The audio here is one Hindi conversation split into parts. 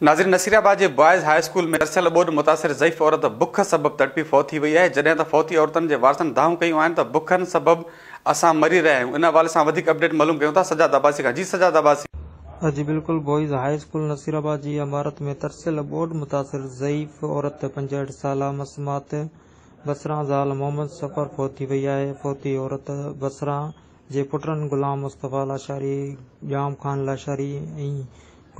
नाज़िर नसीराबाद जे बॉयज़ हाई स्कूल में तरसियल ॿोॾ मुतासिर ज़ईफ़ औरत बुख सबबु तड़पी फ़ौत वई आहे। जॾहिं त फ़ौती औरतुनि जे वारसनि दावूं कयूं त बुखनि सबबु असां मरी रहिया आहियूं। इन हवाले सां अपडेट मालूम कयूं था सजाद अब्बासी खां। जी सजाद अब्बासी अॼु बिल्कुलु बॉइज़ हाई स्कूल नसीराबाद जी इमारत में तरसियल ॿोॾ मुतासिर ज़ईफ़ औरत पंजहठि साला मसमात बसरा ज़ाल मोहम्मद सफ़र फ़ौत थी आहे। फ़ौती औरत बसरा जे पुटनि ग़ुलाम मुस्तफ़ा लाशारी जाम ख़ान लाशारी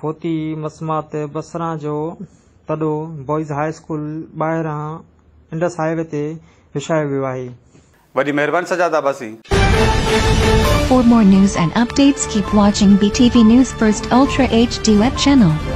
फ़ौती मसमात बसरा जो तॾो बॉयज़ हाई स्कूल ॿाहिरां इंडस हाईवे ते विछायो वियो आहे वॾी महिरबानी Sajjad Abbasi For more news and updates keep watching BTV News First Ultra HD web channel.